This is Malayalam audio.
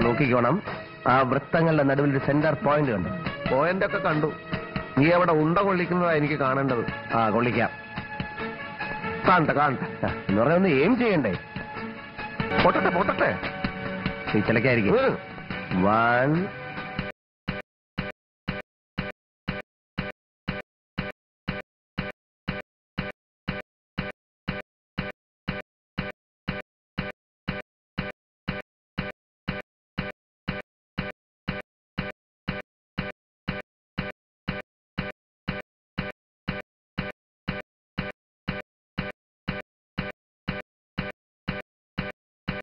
നോക്കിക്കോണം. ആ വൃത്തങ്ങളുടെ നടുവിൽ ഒരു സെന്റർ പോയിന്റ് കണ്ടു. പോയിന്റ് ഒക്കെ കണ്ടു. നീ അവിടെ ഉണ്ട കൊള്ളിക്കുന്നതാ എനിക്ക് കാണേണ്ടത്. ആ കൊള്ളിക്കാം. കാണട്ടെ കാണട്ടെ. എന്ന് പറഞ്ഞാൽ ഒന്ന് എയിം ചെയ്യണ്ടേ? പൊട്ടട്ടെ പൊട്ടട്ടെ. ചിലക്കായിരിക്കും. വൺ